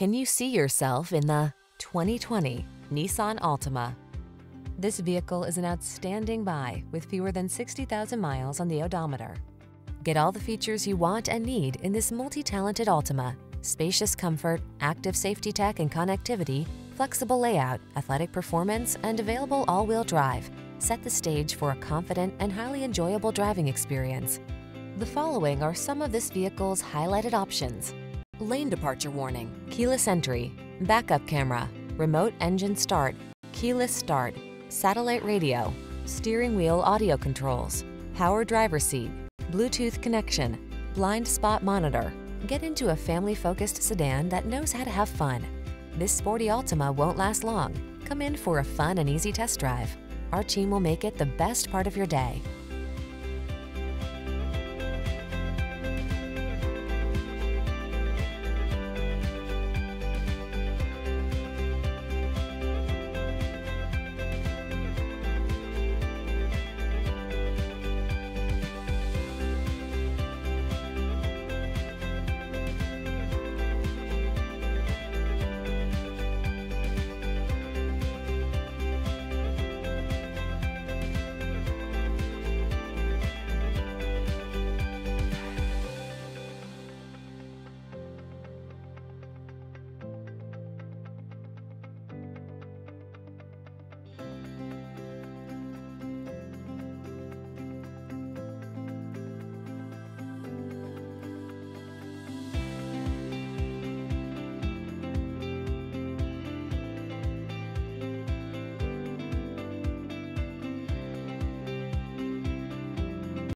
Can you see yourself in the 2020 Nissan Altima? This vehicle is an outstanding buy with fewer than 60,000 miles on the odometer. Get all the features you want and need in this multi-talented Altima. Spacious comfort, active safety tech and connectivity, flexible layout, athletic performance, and available all-wheel drive set the stage for a confident and highly enjoyable driving experience. The following are some of this vehicle's highlighted options. Lane departure warning, keyless entry, backup camera, remote engine start, keyless start, satellite radio, steering wheel audio controls, power driver seat, Bluetooth connection, blind spot monitor. Get into a family-focused sedan that knows how to have fun. This sporty Altima won't last long. Come in for a fun and easy test drive. Our team will make it the best part of your day.